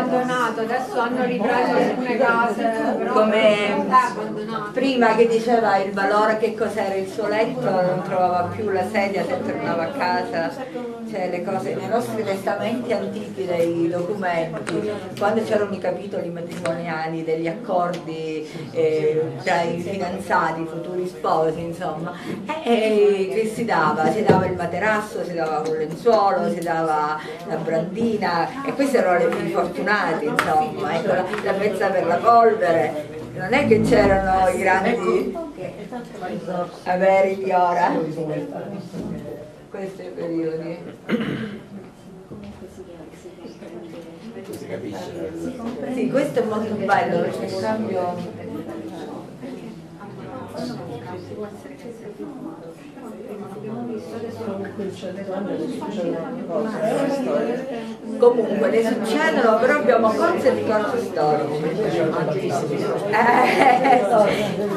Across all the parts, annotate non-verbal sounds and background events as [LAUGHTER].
abbandonato, adesso hanno ripreso alcune case, però Come prima che diceva il valore che cos'era il suo letto, non trovava più la sedia se tornava a casa, cioè le cose nei nostri testamenti antichi dei documenti, quando c'erano i capitoli matrimoniali degli accordi eh, tra i fidanzati, i futuri sposi, insomma, eh, che si dava? Si dava il materasso, si dava un lenzuolo, si dava la brandina e queste erano le più fortunate, insomma, ecco, la, la pezza per la polvere, non è che c'erano i grandi averi di ora, questi periodi. Si capisce? Sì, questo è molto bello perché il cambio... Comunque ne succedono, però abbiamo forse ricordi storici. Eh,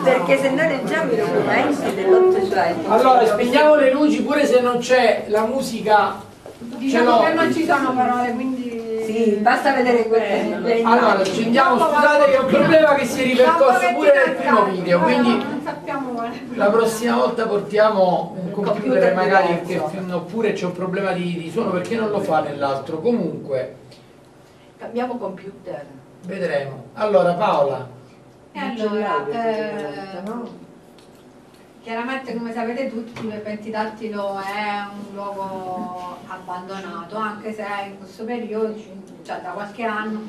perché se noi leggiamo i documenti dell'Ottocento... Allora, spegniamo le luci pure se non c'è la musica. Diciamo che non ci sono parole, quindi... Sì, basta vedere quelle le Allora, accendiamo, scusate che è un problema che si è ripercorso pure nel primo video, quindi la prossima volta portiamo un computer magari che oppure c'è un problema di, di suono perché non lo fa nell'altro. Comunque, Cambiamo computer. vedremo. Allora Paola, E allora, eh, chiaramente come sapete tutti il Pentidattilo è un luogo abbandonato, anche se in questo periodo, cioè da qualche anno,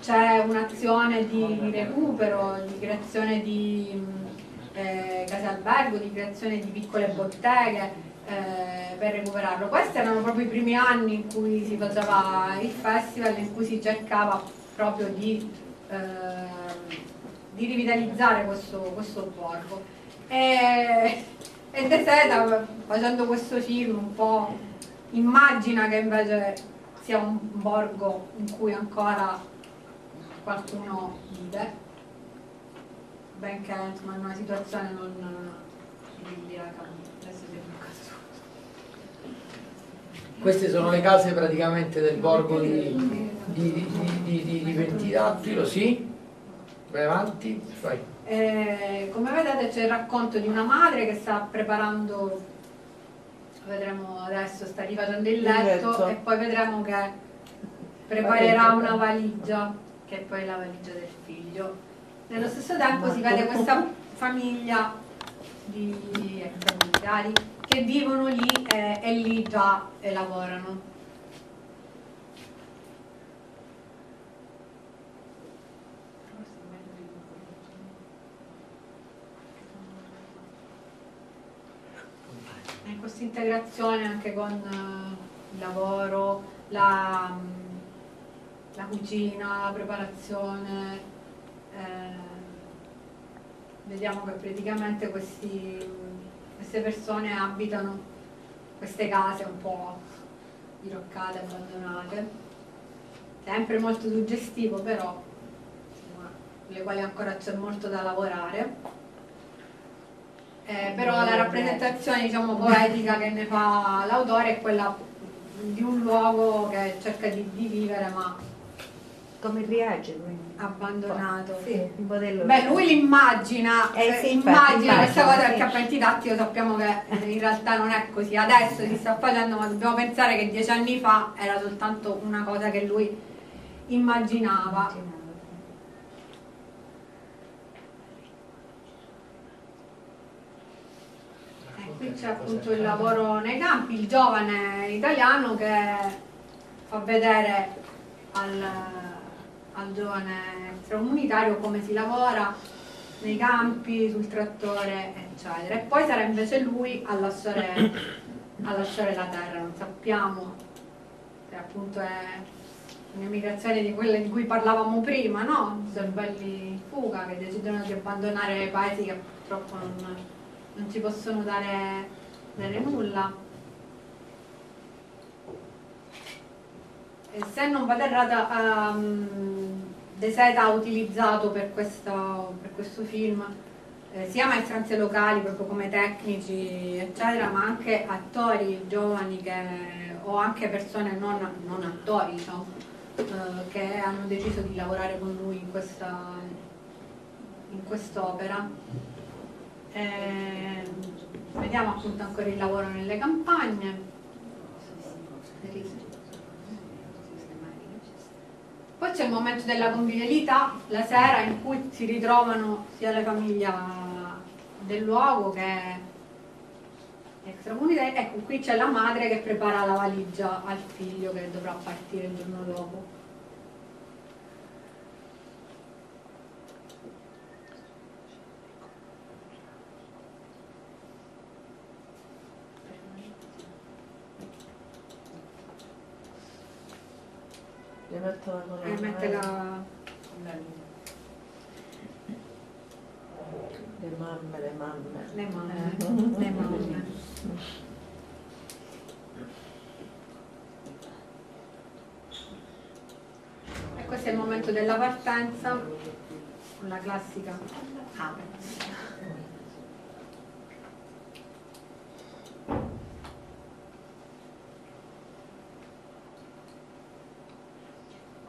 c'è un'azione di recupero, di creazione di eh, case albergo, di creazione di piccole botteghe eh, per recuperarlo. Questi erano proprio i primi anni in cui si faceva il festival, in cui si cercava proprio di, eh, di rivitalizzare questo, questo borgo. E, e De Seta, facendo questo film, un po' immagina che invece sia un borgo in cui ancora qualcuno vive, benché insomma, in una situazione non idilliaca. Adesso si è bloccato tutto. queste sono le case praticamente del borgo di, di, di, di, di, di Ventidattilo, sì? Vai avanti, vai. Eh, come vedete c'è il racconto di una madre che sta preparando, vedremo adesso, sta rifacendo il Il letto, letto. e poi vedremo che preparerà una valigia, che è poi la valigia del figlio. Nello stesso tempo si vede questa famiglia di ex militari che vivono lì eh, e lì già eh, lavorano. E questa integrazione anche con eh, il lavoro, la, mm, la cucina, la preparazione, eh, vediamo che praticamente questi, queste persone abitano queste case un po' diroccate, abbandonate, sempre molto suggestivo però, insomma, le quali ancora c'è molto da lavorare. Eh, però la rappresentazione diciamo, poetica che ne fa l'autore è quella di un luogo che cerca di, di vivere ma Come Riace lui. abbandonato. Sì. Modello. Beh, lui l'immagina, Eh, sì, infatti, immagina questa cosa perché a Pentidattilo sappiamo che in realtà non è così, adesso si sta facendo, ma dobbiamo pensare che dieci anni fa era soltanto una cosa che lui immaginava. E qui c'è appunto il lavoro nei campi, il giovane italiano che fa vedere al, al giovane extracomunitario come si lavora nei campi, sul trattore, eccetera. E poi sarà invece lui a lasciare, a lasciare la terra, non sappiamo se appunto è un'emigrazione di quelle di cui parlavamo prima, no? Cervelli fuga che decidono di abbandonare paesi che purtroppo non, non ci possono dare, dare nulla. E se non vado errata, ehm, De Seta ha utilizzato per questo, per questo film eh, sia maestranze locali proprio come tecnici eccetera ma anche attori giovani che, o anche persone non, non attori diciamo, eh, che hanno deciso di lavorare con lui in questa in quest'opera eh, vediamo appunto ancora il lavoro nelle campagne. Poi c'è il momento della convivialità la sera in cui si ritrovano sia la famiglia del luogo che extracomunitaria ecco qui c'è la madre che prepara la valigia al figlio che dovrà partire il giorno dopo Le metto la e mette la Le mamme, le mamme. le mamme. Le mamme. E questo è il momento della partenza la classica. Apre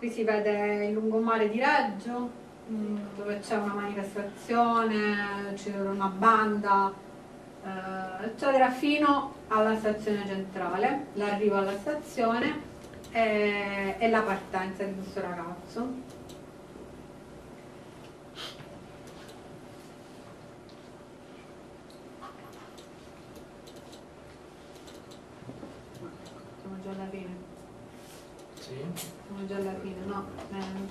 Qui si vede il lungomare di Reggio, mm, dove c'è una manifestazione, c'è una banda, eh, eccetera, fino alla stazione centrale, l'arrivo alla stazione e, e la partenza di questo ragazzo. Siamo già alla fine. Sì. Siamo già alla fine, no, eh, non si vede la fine.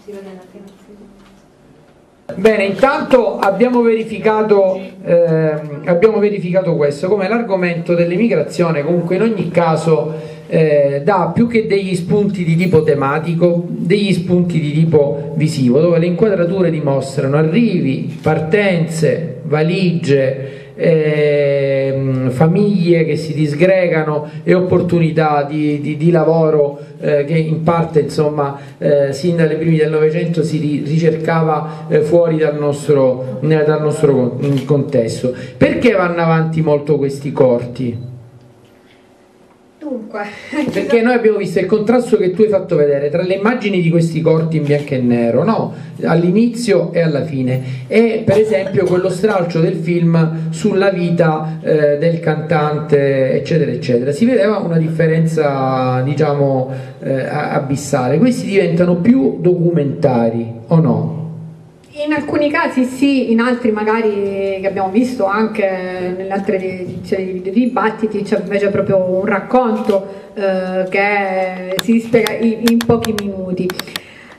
Bene, intanto abbiamo verificato, ehm, abbiamo verificato questo, come l'argomento dell'immigrazione comunque in ogni caso eh, dà più che degli spunti di tipo tematico, degli spunti di tipo visivo, dove le inquadrature dimostrano arrivi, partenze, valigie, ehm, famiglie che si disgregano e opportunità di, di- di lavoro eh, che in parte insomma eh, sin dalle primi del Novecento si ri- ricercava eh, fuori dal nostro, eh, dal nostro con- contesto. Perché vanno avanti molto questi corti? Dunque, Perché noi abbiamo visto il contrasto che tu hai fatto vedere tra le immagini di questi corti in bianco e nero, no? all'inizio e alla fine, e per esempio quello stralcio del film sulla vita eh, del cantante, eccetera, eccetera. Si vedeva una differenza, diciamo, eh, abissale. Questi diventano più documentari, o no? In alcuni casi sì, in altri magari che abbiamo visto anche nelle altre di dibattiti c'è invece proprio un racconto eh, che si spiega in, in pochi minuti.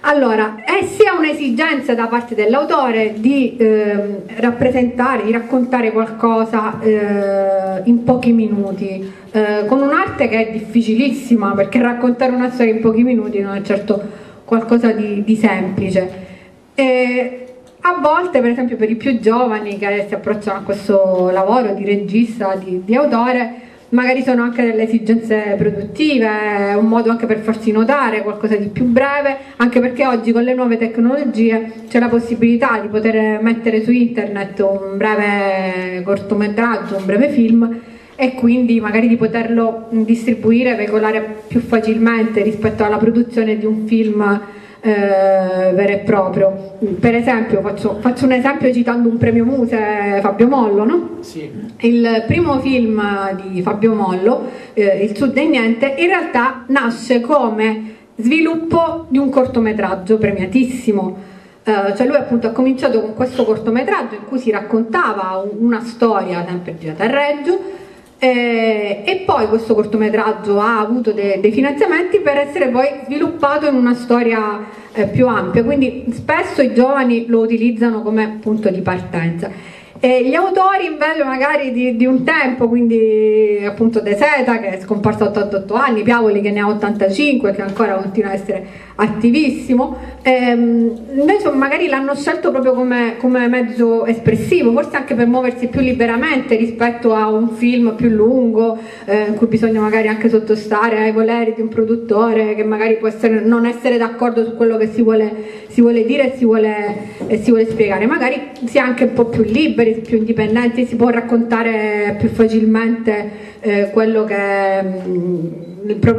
Allora, è sia un'esigenza da parte dell'autore di ehm, rappresentare, di raccontare qualcosa eh, in pochi minuti, eh, con un'arte che è difficilissima, perché raccontare una storia in pochi minuti non è certo qualcosa di, di semplice. E a volte, per esempio, per i più giovani che si approcciano a questo lavoro di regista, di, di autore, magari sono anche delle esigenze produttive, un modo anche per farsi notare, qualcosa di più breve, anche perché oggi con le nuove tecnologie c'è la possibilità di poter mettere su internet un breve cortometraggio, un breve film e quindi magari di poterlo distribuire, veicolare più facilmente rispetto alla produzione di un film eh, vero e proprio. Per esempio, faccio, faccio un esempio citando un premio Muse, Fabio Mollo, no? Sì. Il primo film di Fabio Mollo, eh, Il Sud e Niente, in realtà nasce come sviluppo di un cortometraggio premiatissimo. Eh, cioè lui appunto ha cominciato con questo cortometraggio in cui si raccontava un- una storia sempre girata a Reggio eh, e poi questo cortometraggio ha avuto de- dei finanziamenti per essere poi sviluppato in una storia eh, più ampia, quindi spesso i giovani lo utilizzano come punto di partenza. E gli autori invece magari di, di un tempo, quindi appunto De Seta che è scomparso a 88 anni, Piavoli che ne ha 85 che ancora continua a essere attivissimo, ehm, invece magari l'hanno scelto proprio come, come, mezzo espressivo, forse anche per muoversi più liberamente rispetto a un film più lungo eh, in cui bisogna magari anche sottostare ai voleri di un produttore che magari può essere, non essere d'accordo su quello che si vuole, si vuole dire e si vuole, e si vuole spiegare, magari si è anche un po' più liberi, più indipendenti, si può raccontare più facilmente eh, quello che è mm,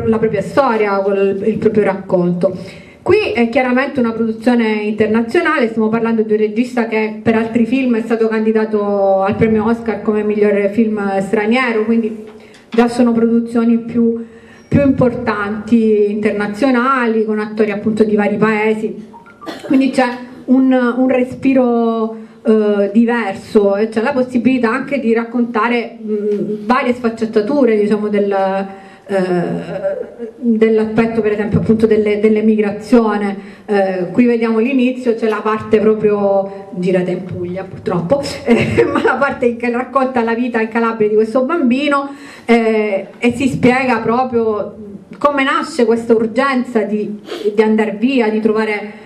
la propria storia, il proprio racconto. Qui è chiaramente una produzione internazionale, stiamo parlando di un regista che per altri film è stato candidato al premio Oscar come miglior film straniero, quindi già sono produzioni più, più importanti internazionali, con attori appunto di vari paesi, quindi c'è un, un respiro eh, diverso e c'è la possibilità anche di raccontare mh, varie sfaccettature diciamo, del, dell'aspetto per esempio appunto delle, dell'emigrazione. Eh, qui vediamo l'inizio c'è la parte proprio girata in Puglia purtroppo [LAUGHS] eh, ma la parte che racconta la vita in Calabria di questo bambino eh, e si spiega proprio come nasce questa urgenza di, di andare via di trovare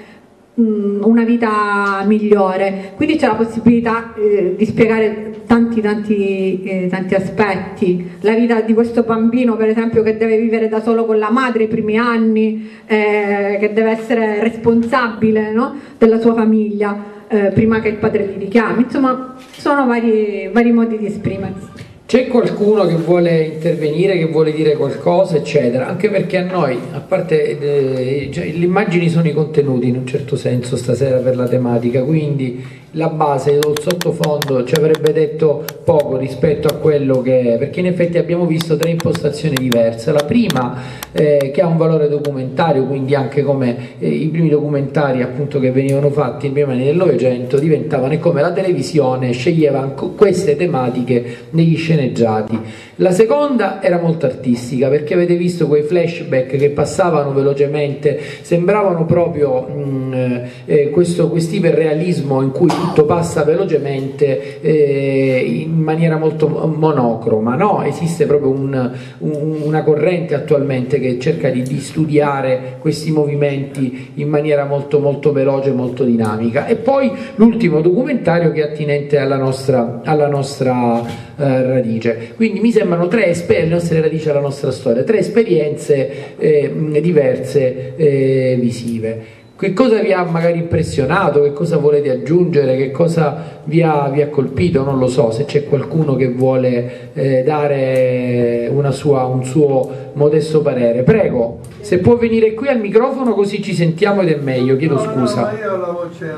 Mm, una vita migliore. Quindi c'è la possibilità eh, di spiegare tanti, tanti, eh, tanti aspetti. La vita di questo bambino, per esempio, che deve vivere da solo con la madre i primi anni, eh, che deve essere responsabile no? della sua famiglia eh, prima che il padre li richiami. Insomma, sono vari, vari modi di esprimersi. C'è qualcuno che vuole intervenire, che vuole dire qualcosa, eccetera, anche perché a noi, a parte eh, cioè, le immagini sono i contenuti in un certo senso stasera per la tematica, quindi la base il sottofondo ci avrebbe detto poco rispetto a quello che è, perché in effetti abbiamo visto tre impostazioni diverse. La prima eh, che ha un valore documentario, quindi anche come eh, i primi documentari appunto che venivano fatti in prima del Novecento diventavano e come la televisione sceglieva queste tematiche negli sceneggiati. La seconda era molto artistica perché avete visto quei flashback che passavano velocemente, sembravano proprio mh, mm, eh, questo iperrealismo in cui tutto passa velocemente eh, in maniera molto monocroma, no? esiste proprio un, un, una corrente attualmente che cerca di, di, studiare questi movimenti in maniera molto, molto veloce, molto dinamica. E poi l'ultimo documentario che è attinente alla nostra, alla nostra eh, radice. Quindi mi sembra sembrano tre esperienze, le nostre radici alla nostra storia, tre esperienze eh, diverse eh, visive. Che cosa vi ha magari impressionato? Che cosa volete aggiungere? Che cosa vi ha, vi ha colpito? Non lo so, se c'è qualcuno che vuole eh, dare sua, un suo modesto parere. Prego, se può venire qui al microfono così ci sentiamo ed è meglio, chiedo scusa.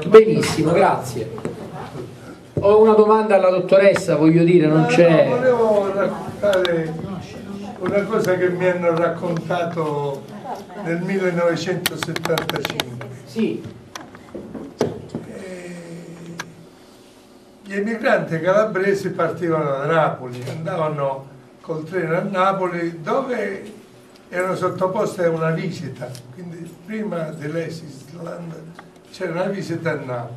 Benissimo, grazie. Ho una domanda alla dottoressa, voglio dire, non c'è... Raccontare una cosa che mi hanno raccontato nel 1975. Sì. Eh, gli emigranti calabresi partivano da Napoli, andavano col treno a Napoli dove erano sottoposti a una visita, quindi prima dell'Esisland c'era una visita a Napoli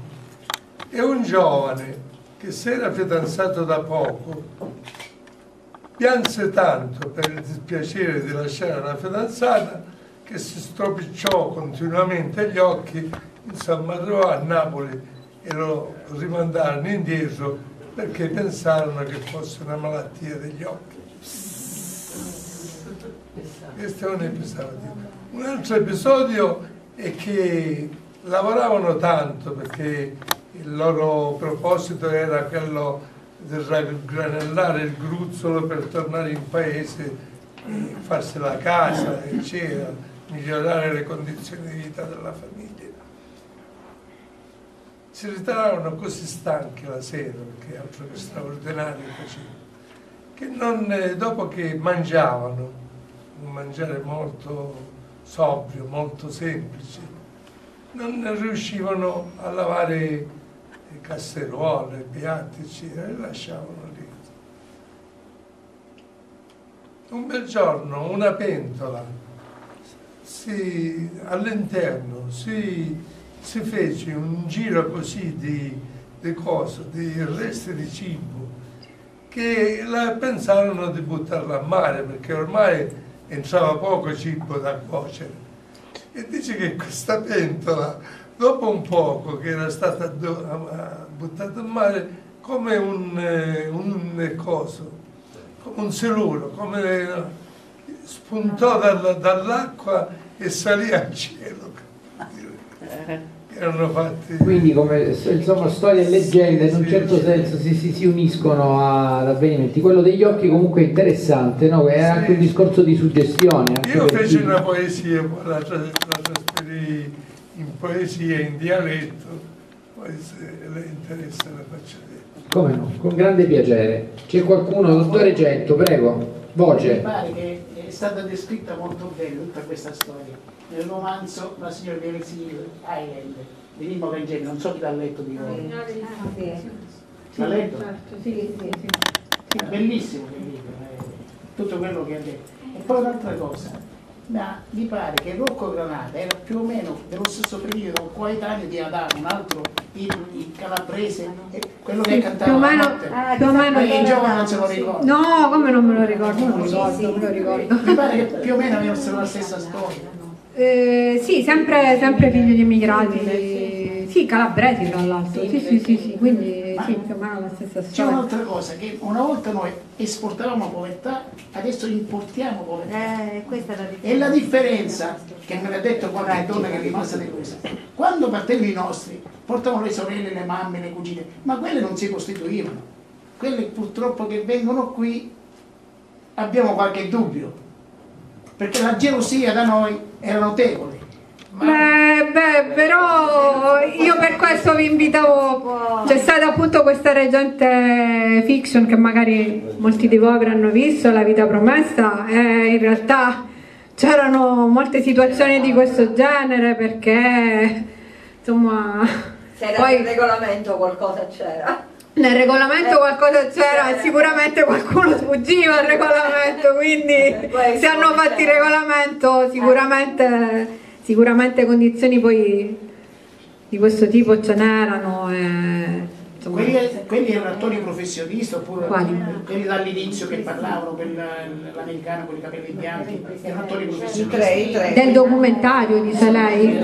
e un giovane che si era fidanzato da poco, pianse tanto per il dispiacere di lasciare la fidanzata che si stropicciò continuamente gli occhi, insomma arrivò a Napoli e lo rimandarono indietro perché pensarono che fosse una malattia degli occhi. Questo è un episodio. Un altro episodio è che lavoravano tanto perché il loro proposito era quello di raggranellare il gruzzolo per tornare in paese, farsi la casa, eccetera, migliorare le condizioni di vita della famiglia. Si ritrovavano così stanchi la sera, perché altro che straordinario facevano, che non, eh, dopo che mangiavano, un mangiare molto sobrio, molto semplice, non riuscivano a lavare casseruole, piatti, eccetera, e lasciavano lì. Un bel giorno una pentola all'interno si, si, fece un giro così di, di cose, di resti di cibo, che la, pensarono di buttarla a mare perché ormai entrava poco cibo da cuocere. e dice che questa pentola, dopo un poco che era stata buttata in mare, come un, eh, un coso, come un siluro, come spuntò dalla- dall'acqua e salì al cielo. Erano fatti... Quindi come insomma storie e leggende in un certo senso si, si- si uniscono ad avvenimenti. Quello degli occhi comunque è interessante, no? è anche un discorso di suggestione. Io feci una poesia, poi la, tra- la trasferì in poesia, in dialetto, poi se le interessa la faccio vedere. Come no, con grande piacere. C'è qualcuno, dottore Gento, prego, Mi voce. pare che è stata descritta molto bene tutta questa storia. Nel romanzo La signora di Alexis Island di Mimmo Vangeli, non so chi l'ha letto di voi. L'ha letto? È bellissimo quel libro, eh, tutto quello che ha detto. E poi un'altra cosa, ma mi pare che Rocco Granata era più o meno dello stesso periodo, coetaneo di Adamo, un altro il, il calabrese, e quello che Sì, cantava più o la meno- notte. più o meno- Perché i giovani non se lo ricordano. No, come non me lo ricordo? Me lo ricordo, me lo ricordo. Mi pare che più o meno avessero la stessa storia. Eh, sì, sempre, sempre figli di immigrati, sì, calabresi tra l'altro, sì, sì, sì, sì, quindi sì, più o meno la stessa C'è storia. un'altra cosa, che una volta noi esportavamo povertà, adesso importiamo povertà. Eh, questa è la E la differenza, che me l'ha detto qualche donna che è rimasta delusa, quando partevano i nostri, portavano le sorelle, le mamme, le cugine, ma quelle non si costituivano. Quelle purtroppo che vengono qui abbiamo qualche dubbio, perché la gelosia da noi era notevole. Beh, beh, però io per questo vi invitavo, c'è stata appunto questa recente fiction che magari molti di voi avranno visto, La vita promessa, in realtà c'erano molte situazioni di questo genere perché insomma Se era poi nel regolamento qualcosa c'era. nel regolamento qualcosa c'era e sicuramente qualcuno sfuggiva al regolamento, quindi se hanno fatto il regolamento sicuramente, sicuramente condizioni poi di questo tipo ce n'erano. E, insomma, Quelli, quelli erano attori professionisti oppure Quali? quelli dall'inizio che parlavano, quel- l'americano con i capelli bianchi, erano attori I professionisti. tre, i tre. del documentario dice lei?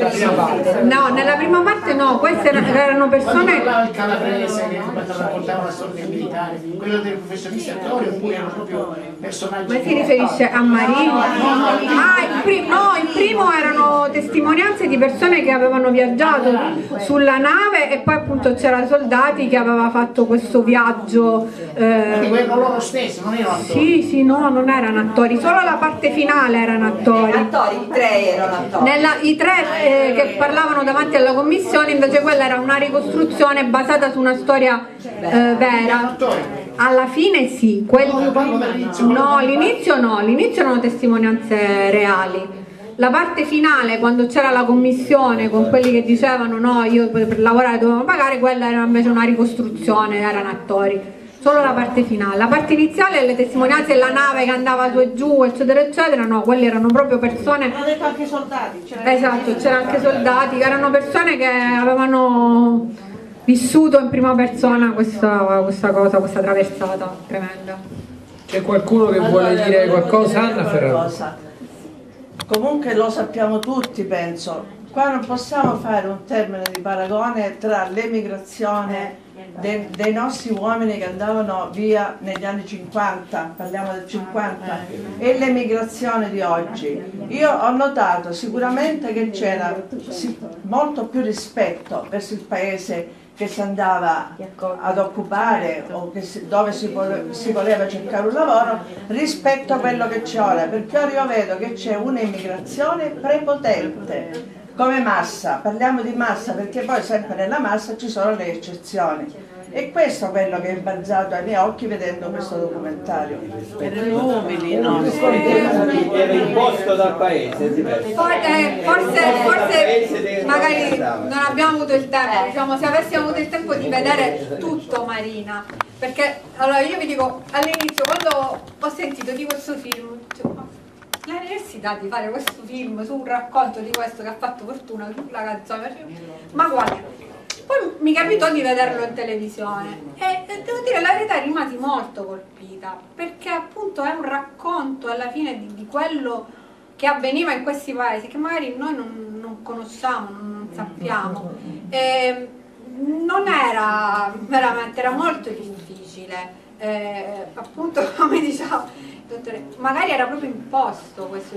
No, nella prima parte no, queste erano- Quando persone parlava il calabrese che raccontava la storia del militare, quello dei professionisti attori oppure erano proprio personaggi. Ma si riferisce a Marini? Ah, il, pri- no, il primo erano testimonianze di persone che avevano viaggiato sulla nave e poi appunto c'erano soldati che aveva fatto questo viaggio. Quindi eh, erano loro stessi, non erano attori. sì, sì, no, non erano attori, solo la parte finale erano attori. Attori, i tre erano attori. Nella- I tre eh, che parlavano davanti alla commissione invece quella era una ricostruzione basata su una storia eh, vera. Alla fine sì, quel- No, l'inizio no, l'inizio erano testimonianze reali. La parte finale, quando c'era la commissione con quelli che dicevano no, io per lavorare dovevano pagare, quella era invece una ricostruzione, erano attori. Solo la parte finale. La parte iniziale, le testimonianze della nave che andava su e giù, eccetera, eccetera, no, quelle erano proprio persone Hanno detto anche soldati. c'era- Esatto, c'erano anche soldati, che erano persone che avevano vissuto in prima persona questa, questa cosa, questa traversata tremenda. C'è qualcuno che Allora, vuole dire qualcosa? dire Anna Ferraro. Comunque lo sappiamo tutti, penso. Qua non possiamo fare un termine di paragone tra l'emigrazione de- dei nostri uomini che andavano via negli anni 50, parliamo del 50, e l'emigrazione di oggi. Io ho notato sicuramente che c'era molto più rispetto verso il paese che si andava ad occupare o si- dove si, vole- si voleva cercare un lavoro rispetto a quello che c'è ora, perché ora io vedo che c'è un'immigrazione prepotente come massa, parliamo di massa perché poi sempre nella massa ci sono le eccezioni. E questo è quello che è balzato ai miei occhi vedendo questo documentario. Erano umili, no? Era imposto dal paese, è eh, forse, forse magari non abbiamo avuto il Eh. tempo, diciamo, se avessimo avuto il tempo di vedere tutto Marina, perché allora io vi dico all'inizio quando ho sentito di questo film, cioè, ma la necessità di fare questo film su un racconto di questo che ha fatto fortuna sulla canzone, ma quale? Poi mi capitò di vederlo in televisione e devo dire la verità rimasi molto colpita perché appunto è un racconto alla fine di, di quello che avveniva in questi paesi che magari noi non, non conosciamo, non, sappiamo. E non era veramente, era molto difficile. Eh, appunto [LAUGHS] come diciamo dottore, magari era proprio imposto questo,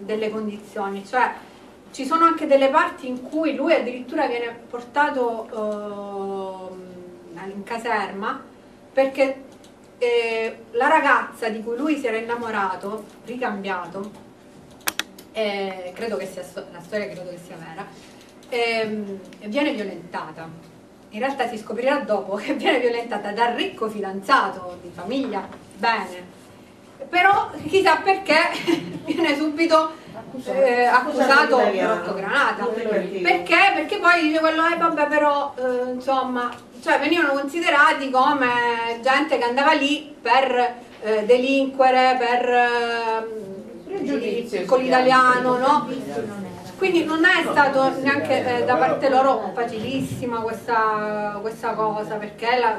delle condizioni, cioè ci sono anche delle parti in cui lui addirittura viene portato eh, in caserma perché eh, la ragazza di cui lui si era innamorato, ricambiato, eh, credo che sia la storia credo che sia vera, ehm, viene violentata. In realtà si scoprirà dopo [LAUGHS] che viene violentata dal ricco fidanzato di famiglia, bene, però chissà perché [LAUGHS] viene subito eh, accusato Rocco Granata perché? perché poi dice quello eh vabbè però eh, insomma cioè venivano considerati come gente che andava lì per eh, delinquere per eh, con l'italiano no? quindi non è stato neanche eh, da parte loro facilissima questa, questa cosa perché la,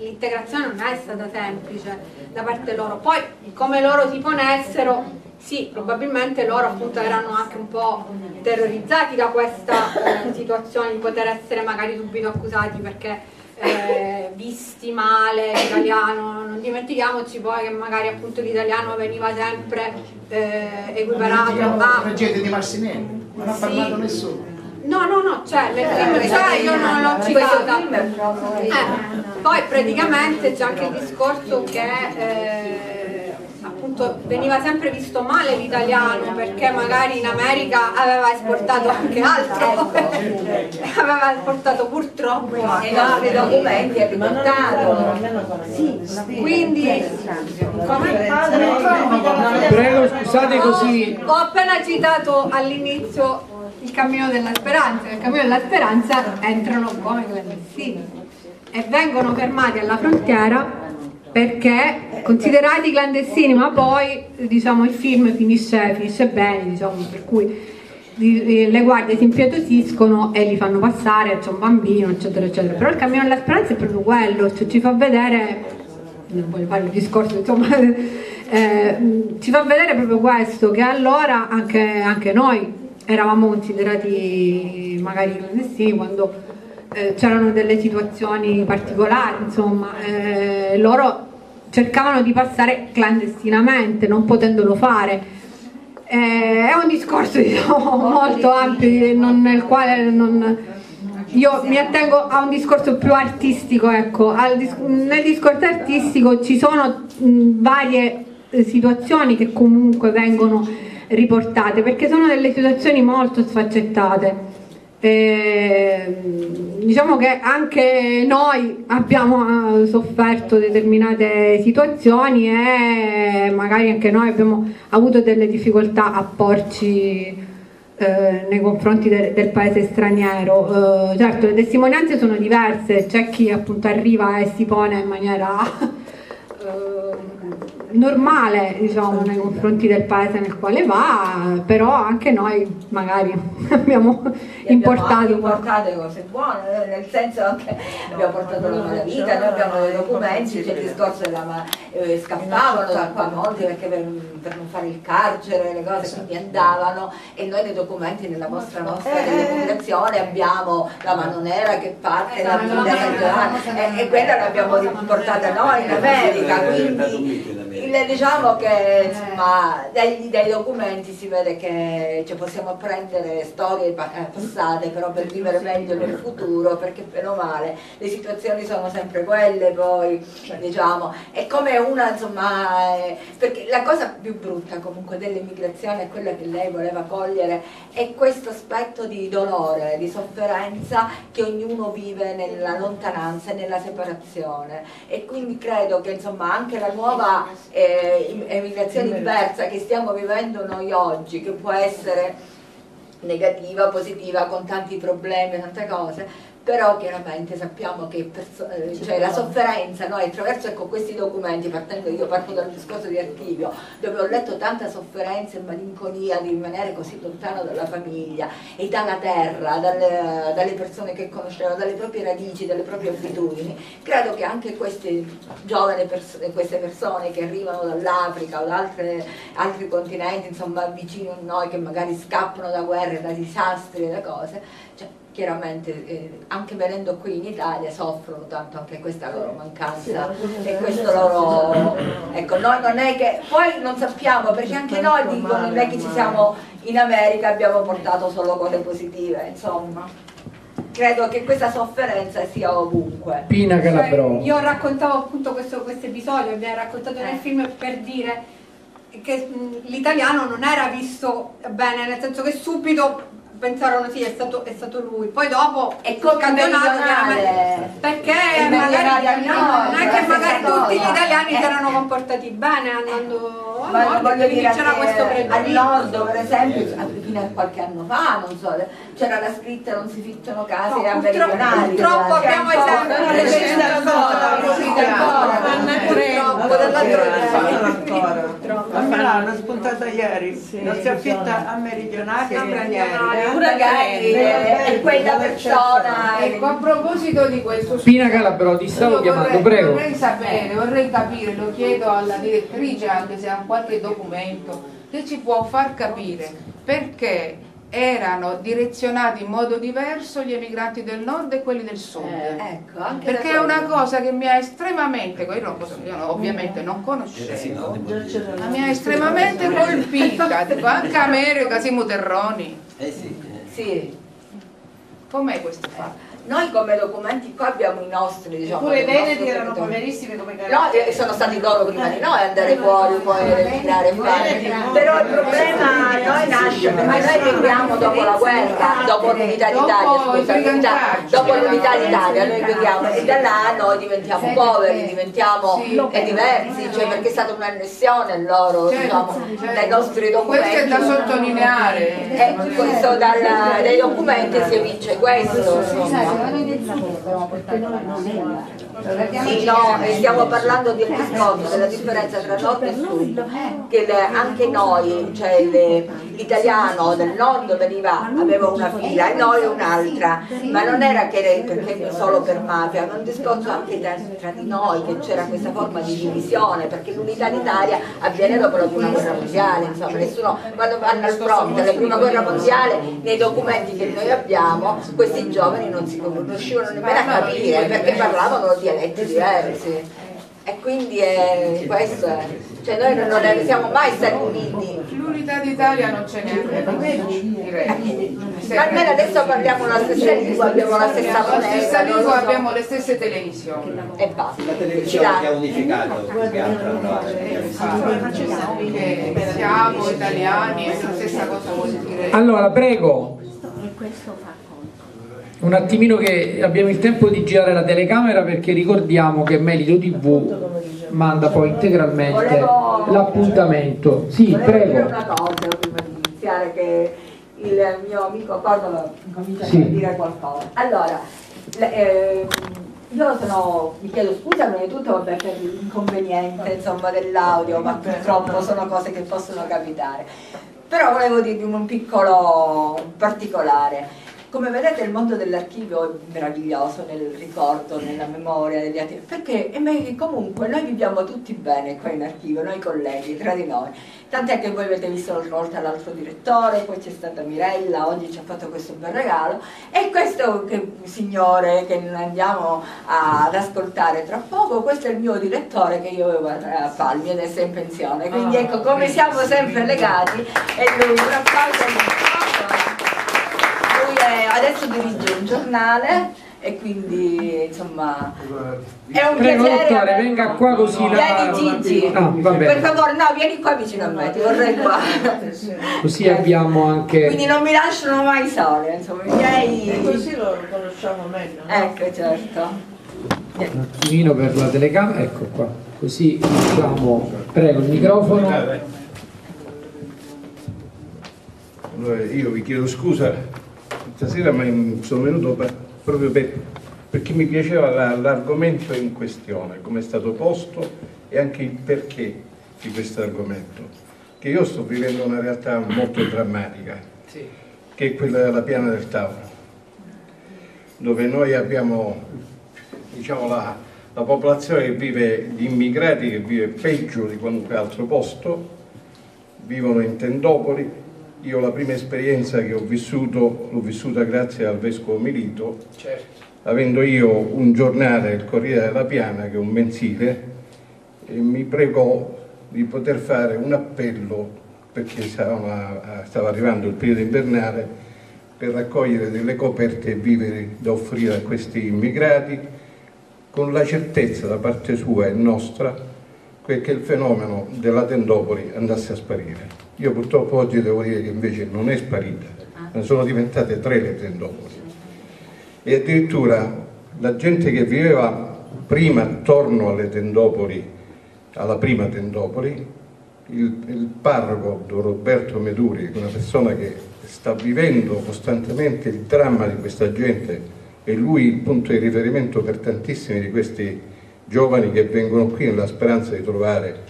l'integrazione non è stata semplice da parte loro. Poi come loro si ponessero, sì, probabilmente loro appunto erano anche un po' terrorizzati da questa eh, situazione di poter essere magari subito accusati perché eh, visti male l'italiano, non dimentichiamoci poi che magari appunto l'italiano veniva sempre eh, equiparato a... Tragedia di Marsinelli, non ha parlato sì. nessuno. No, no, no, cioè nel film c'è, io non l'ho citata. Eh, poi praticamente c'è anche il discorso che eh, appunto veniva sempre visto male l'italiano perché magari in America aveva esportato anche altro, aveva esportato purtroppo i nostri documenti e riportato. Quindi come? Prego, scusate così. Ho appena citato all'inizio il cammino della speranza, nel cammino della speranza entrano come clandestini e vengono fermati alla frontiera perché considerati clandestini ma poi diciamo il film finisce, finisce bene diciamo, per cui le guardie si impietosiscono e li fanno passare, c'è un bambino eccetera eccetera. Però il cammino della speranza è proprio quello cioè ci fa vedere non voglio fare il discorso insomma [LAUGHS] eh, ci fa vedere proprio questo che allora anche, anche noi eravamo considerati magari clandestini quando eh, c'erano delle situazioni particolari, insomma, eh, loro cercavano di passare clandestinamente, non potendolo fare. Eh, è un discorso [LAUGHS] diciamo, molto ampio non, nel quale non, io mi attengo a un discorso più artistico, ecco. Dis nel discorso artistico ci sono mh, varie situazioni che comunque vengono riportate perché sono delle situazioni molto sfaccettate. Eh, diciamo che anche noi abbiamo eh, sofferto determinate situazioni e magari anche noi abbiamo avuto delle difficoltà a porci eh, nei confronti de del paese straniero. Eh, certo, le testimonianze sono diverse, c'è chi appunto arriva e si pone in maniera [LAUGHS] eh, normale diciamo, nei confronti del paese nel quale va, però anche noi magari [LAUGHS] abbiamo importato portate cose buone, nel senso che abbiamo portato la malavita, noi abbiamo dei documenti, c'è il discorso della eh, scappavano da qua molti perché per, per, non fare il carcere, le cose, quindi andavano e noi nei documenti nella vostra nostra eh, dell'immigrazione abbiamo la mano nera che parte la vita e, e quella l'abbiamo riportata noi in America, quindi il, diciamo che insomma, dai, dai, documenti si vede che cioè, possiamo prendere storie eh, passate però per vivere meglio nel futuro perché meno male le situazioni sono sempre quelle poi diciamo è come una insomma eh, perché la cosa più brutta comunque dell'immigrazione è quella che lei voleva cogliere è questo aspetto di dolore di sofferenza che ognuno vive nella lontananza e nella separazione. E quindi credo che insomma anche la nuova eh, emigrazione diversa che stiamo vivendo noi oggi, che può essere negativa, positiva, con tanti problemi, tante cose, però chiaramente sappiamo che eh, cioè, la sofferenza noi attraverso ecco, questi documenti, partendo io parto dal discorso di archivio, dove ho letto tanta sofferenza e malinconia di rimanere così lontano dalla famiglia e dalla terra, dalle, dalle persone che conoscevano, dalle proprie radici, dalle proprie abitudini, credo che anche queste giovani pers queste persone che arrivano dall'Africa o da altre, altri continenti, insomma vicino a noi, che magari scappano da guerre, da disastri, da cose, cioè, chiaramente eh, anche venendo qui in Italia soffrono tanto anche questa loro mancanza e questo loro ecco noi non è che poi non sappiamo perché anche noi dicono non è che ci siamo in America abbiamo portato solo cose positive insomma. Credo che questa sofferenza sia ovunque. Pina Calabrò cioè, io raccontavo appunto questo, questo episodio abbiamo raccontato nel film per dire che l'italiano non era visto bene nel senso che subito pensarono sì è stato, è stato lui. Poi dopo è come perché magari no, non è che magari tutti gli italiani si erano comportati bene andando a nord voglio dire c'era questo al nord per esempio fino a qualche anno fa non so c'era la scritta non si fittano case no, meridionali purtroppo abbiamo esempio a Milano è spuntata ieri non si affitta a meridionali a magari è quella persona. Ecco, a proposito di questo, Pina Calabrò, ti stavo chiamando, prego. Vorrei sapere, vorrei capire, lo chiedo alla direttrice anche se ha qualche documento che ci può far capire perché erano direzionati in modo diverso gli emigranti del nord e quelli del sud. Eh, ecco, Perché è una cosa che mi ha estremamente, io, non posso, io ovviamente non conoscevo, ma mi ha estremamente colpita, [LAUGHS] dico, anche America, Simo Terroni. Eh sì. Sì. Com'è questo fatto? Noi come documenti qua abbiamo i nostri, diciamo. Pure i veneti erano poverissimi come No, eh, sono stati loro prima di noi andare fuori, poi tirare fuori. Però il problema noi nasce perché noi veniamo dopo la guerra, dopo l'unità d'Italia, scusa, dopo l'unità d'Italia noi veniamo e da là noi diventiamo poveri, diventiamo diversi, cioè perché è stata un'annessione loro, certo, diciamo, certo. dai nostri documenti. Questo è da sottolineare. E questo dai documenti si evince questo perché noi non è sì, no, stiamo parlando del discorso della differenza tra nord e sud che le, anche noi cioè l'italiano del nord veniva, aveva una fila e noi un'altra ma non era che perché solo per mafia era un discorso anche tra, tra di noi che c'era questa forma di divisione perché l'unità d'Italia avviene dopo la prima guerra mondiale insomma nessuno quando vanno al fronte la prima guerra mondiale nei documenti che noi abbiamo questi giovani non si riuscivano nemmeno a capire perché parlavano dialetti diversi e quindi è, questo è, cioè noi non, non siamo mai stati uniti l'unità d'Italia non c'è neanche direi ma almeno adesso parliamo la stessa lingua abbiamo la stessa moneta la stessa lingua abbiamo le stesse televisioni e basta la televisione che ha unificato siamo italiani è la stessa cosa vuol dire allora prego questo fa un attimino che abbiamo il tempo di girare la telecamera perché ricordiamo che Melito TV manda poi integralmente l'appuntamento. Sì, Volevo prego. dire una cosa prima di iniziare che il mio amico Cordolo comincia sì. a dire qualcosa. Allora, eh, io sono, mi chiedo scusa prima di tutto vabbè, per l'inconveniente dell'audio, ma purtroppo sono cose che possono capitare. Però volevo dirvi un piccolo particolare. Come vedete il mondo dell'archivio è meraviglioso nel ricordo, nella memoria degli atti, perché comunque noi viviamo tutti bene qua in archivio, noi colleghi, tra di noi. Tant'è che voi avete visto l'altra volta l'altro direttore, poi c'è stata Mirella, oggi ci ha fatto questo bel regalo, e questo che, signore che andiamo ad ascoltare tra poco, questo è il mio direttore che io avevo a Palmi adesso è in pensione. Quindi ah, ecco come siamo sempre legati e lui un applauso adesso dirige un giornale e quindi insomma è un Prego, piacere dottore, venga qua così la... vieni Gigi. Ah, per favore no vieni qua vicino a me ti vorrei qua. Così abbiamo anche quindi non mi lasciano mai sole insomma i miei così lo conosciamo meglio no? ecco certo. Un attimino per la telecamera ecco qua. Così diciamo prego il microfono. Allora, io vi chiedo scusa stasera sono venuto per proprio per, perché mi piaceva la, l'argomento in questione, come è stato posto e anche il perché di questo argomento. Che io sto vivendo una realtà molto drammatica, Sì. che è quella della piana del Tauro, dove noi abbiamo diciamo, la, la popolazione che vive, gli immigrati che vive peggio di qualunque altro posto, vivono in tendopoli. Io la prima esperienza che ho vissuto l'ho vissuta grazie al Vescovo Milito, Certo. avendo io un giornale, il Corriere della Piana, che è un mensile, e mi pregò di poter fare un appello, perché stava, stava arrivando il periodo invernale, per raccogliere delle coperte e viveri da offrire a questi immigrati, con la certezza da parte sua e nostra che il fenomeno della tendopoli andasse a sparire. Io purtroppo oggi devo dire che invece non è sparita, ne sono diventate tre le tendopoli e addirittura la gente che viveva prima attorno alle tendopoli, alla prima tendopoli, il, il parroco Don Roberto Meduri, una persona che sta vivendo costantemente il dramma di questa gente e lui il punto di riferimento per tantissimi di questi giovani che vengono qui nella speranza di trovare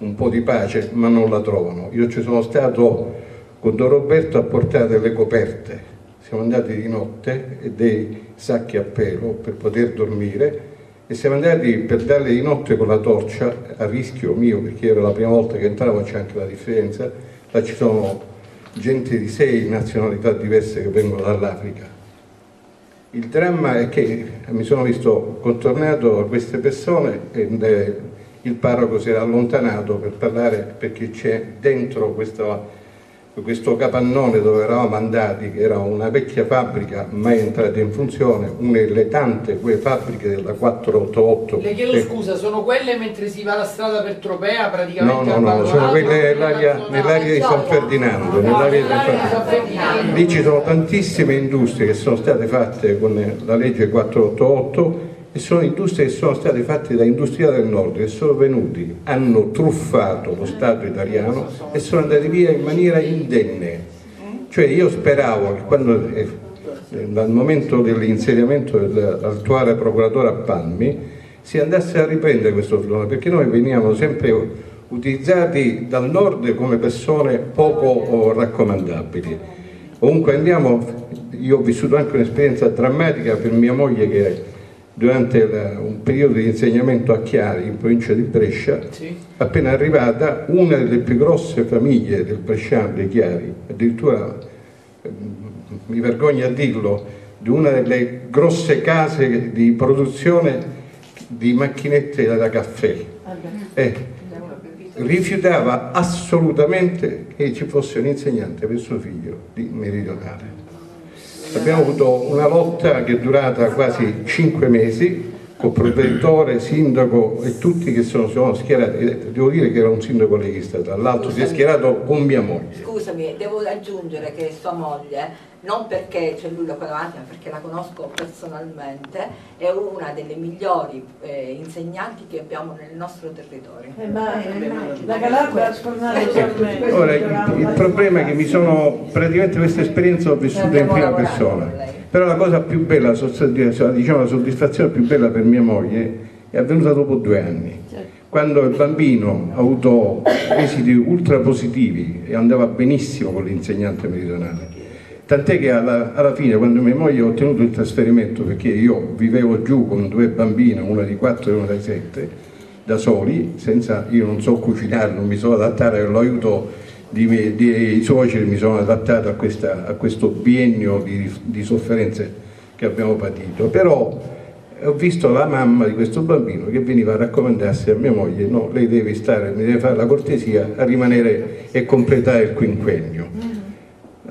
un po' di pace ma non la trovano. Io ci sono stato con Don Roberto a portare delle coperte, siamo andati di notte e dei sacchi a pelo per poter dormire e siamo andati per darle di notte con la torcia a rischio mio perché era la prima volta che entravo, c'è anche la differenza, là ci sono gente di sei nazionalità diverse che vengono dall'Africa. Il dramma è che mi sono visto contornato da queste persone e il parroco si era allontanato per parlare perché c'è dentro questo, questo capannone dove eravamo andati, che era una vecchia fabbrica mai entrata in funzione, una delle tante quelle fabbriche della 488. Le chiedo che- scusa, sono quelle mentre si va la strada per Tropea No, praticamente no, no, sono quelle nell'area, nell'area di San Ferdinando. nell'area di San Ferdinando. Lì ci sono tantissime industrie che sono state fatte con la legge 488 e sono industrie che sono state fatte da industriali del nord che sono venuti, hanno truffato lo Stato italiano e sono andati via in maniera indenne. Cioè io speravo che quando, eh, dal momento dell'insediamento dell'attuale procuratore a Palmi si andasse a riprendere questo filone perché noi veniamo sempre utilizzati dal nord come persone poco oh, raccomandabili. Ovunque andiamo, io ho vissuto anche un'esperienza drammatica per mia moglie che durante la- un periodo di insegnamento a Chiari, in provincia di Brescia, Sì. appena arrivata, una delle più grosse famiglie del Bresciano di Chiari, addirittura ehm, mi vergogno a dirlo, di una delle grosse case di produzione di macchinette da caffè. Eh, rifiutava assolutamente che ci fosse un insegnante per suo figlio di meridionale. Abbiamo avuto una lotta che è durata quasi cinque mesi con provveditore, sindaco e tutti che sono, sono schierati. Devo dire che era un sindaco leghista, tra l'altro si è schierato con mia moglie. Scusami, devo aggiungere che sua moglie, non perché c'è lui lo conosce, ma perché la conosco personalmente, è una delle migliori eh, insegnanti che abbiamo nel nostro territorio. Eh, ma la Calabria ha sfornato. Ora, il, il problema è che mi sono, praticamente questa esperienza l'ho vissuta in prima persona, però la cosa più bella, diciamo la soddisfazione più bella per mia moglie è avvenuta dopo due anni, quando il bambino ha avuto esiti ultra positivi e andava benissimo con l'insegnante meridionale. Tant'è che alla, alla fine, quando mia moglie ha ottenuto il trasferimento, perché io vivevo giù con due bambine, una di 4 e una di 7, da soli, senza, io non so cucinare, non mi sono adattato all'aiuto dei suoceri, mi sono adattato a, questa- a questo biennio di, di sofferenze che abbiamo patito. Però ho visto la mamma di questo bambino che veniva a raccomandarsi a mia moglie, no, lei deve stare, mi deve fare la cortesia a rimanere e completare il quinquennio.